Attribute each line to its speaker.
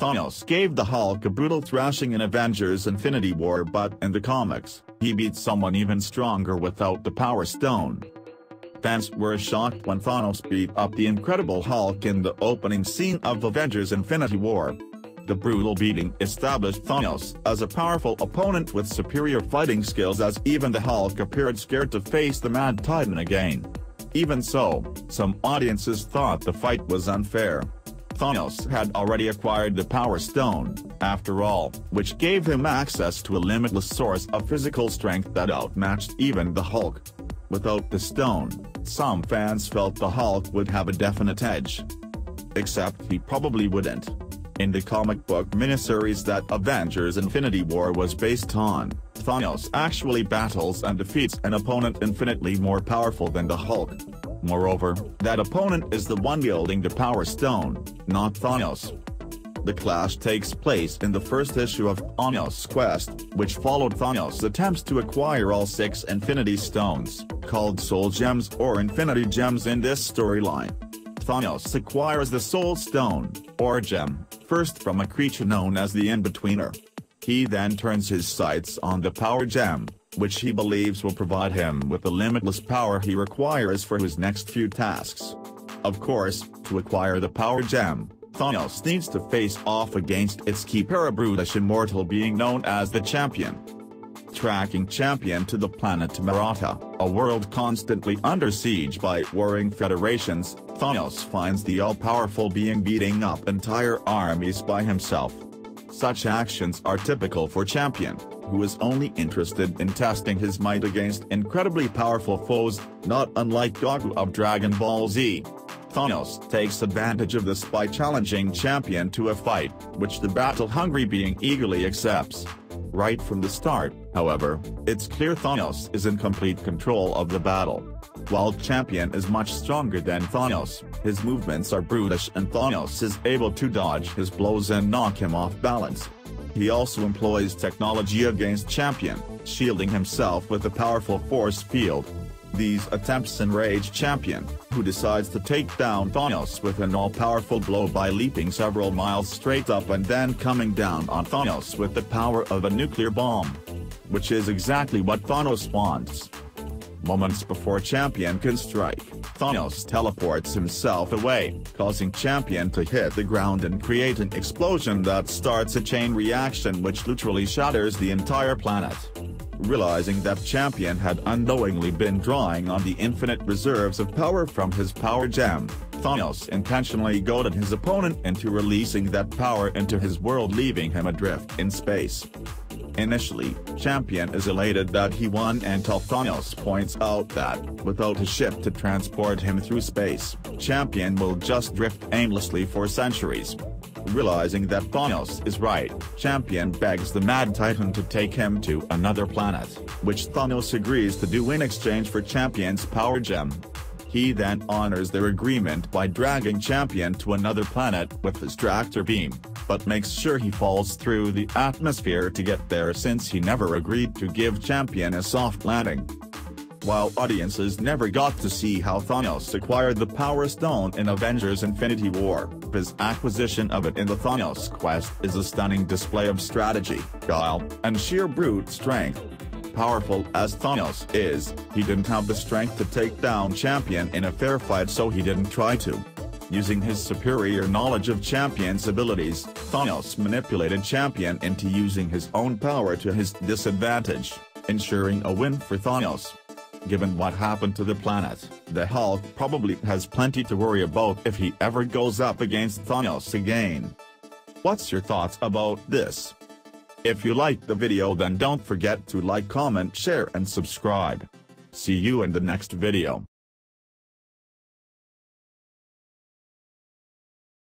Speaker 1: Thanos gave the Hulk a brutal thrashing in Avengers Infinity War but in the comics, he beat someone even stronger without the Power Stone. Fans were shocked when Thanos beat up the Incredible Hulk in the opening scene of Avengers Infinity War. The brutal beating established Thanos as a powerful opponent with superior fighting skills as even the Hulk appeared scared to face the Mad Titan again. Even so, some audiences thought the fight was unfair. Thanos had already acquired the Power Stone, after all, which gave him access to a limitless source of physical strength that outmatched even the Hulk. Without the stone, some fans felt the Hulk would have a definite edge. Except he probably wouldn't. In the comic book miniseries that Avengers Infinity War was based on, Thanos actually battles and defeats an opponent infinitely more powerful than the Hulk. Moreover, that opponent is the one wielding the Power Stone, not Thanos. The clash takes place in the first issue of Thanos' Quest, which followed Thanos' attempts to acquire all six Infinity Stones, called Soul Gems or Infinity Gems in this storyline. Thanos acquires the Soul Stone, or Gem, first from a creature known as the In-Betweener. He then turns his sights on the Power Gem, which he believes will provide him with the limitless power he requires for his next few tasks. Of course, to acquire the Power Gem, Thanos needs to face off against its keeper a brutish immortal being known as the Champion. Tracking Champion to the planet Marata, a world constantly under siege by warring federations, Thanos finds the all-powerful being beating up entire armies by himself. Such actions are typical for Champion, who is only interested in testing his might against incredibly powerful foes, not unlike Goku of Dragon Ball Z. Thanos takes advantage of this by challenging Champion to a fight, which the battle-hungry being eagerly accepts. Right from the start, however, it's clear Thanos is in complete control of the battle. While Champion is much stronger than Thanos, his movements are brutish and Thanos is able to dodge his blows and knock him off balance. He also employs technology against Champion, shielding himself with a powerful force field, these attempts enrage Champion, who decides to take down Thanos with an all-powerful blow by leaping several miles straight up and then coming down on Thanos with the power of a nuclear bomb. Which is exactly what Thanos wants. Moments before Champion can strike, Thanos teleports himself away, causing Champion to hit the ground and create an explosion that starts a chain reaction which literally shatters the entire planet. Realizing that Champion had unknowingly been drawing on the infinite reserves of power from his power gem, Thanos intentionally goaded his opponent into releasing that power into his world leaving him adrift in space. Initially, Champion is elated that he won until Thanos points out that, without a ship to transport him through space, Champion will just drift aimlessly for centuries. Realizing that Thanos is right, Champion begs the Mad Titan to take him to another planet, which Thanos agrees to do in exchange for Champion's power gem. He then honors their agreement by dragging Champion to another planet with his tractor beam, but makes sure he falls through the atmosphere to get there since he never agreed to give Champion a soft landing while audiences never got to see how Thanos acquired the Power Stone in Avengers Infinity War, his acquisition of it in the Thanos quest is a stunning display of strategy, guile, and sheer brute strength. Powerful as Thanos is, he didn't have the strength to take down Champion in a fair fight so he didn't try to. Using his superior knowledge of Champion's abilities, Thanos manipulated Champion into using his own power to his disadvantage, ensuring a win for Thanos. Given what happened to the planet, the Hulk probably has plenty to worry about if he ever goes up against Thanos again. What's your thoughts about this? If you liked the video then don't forget to like comment share and subscribe. See you in the next video.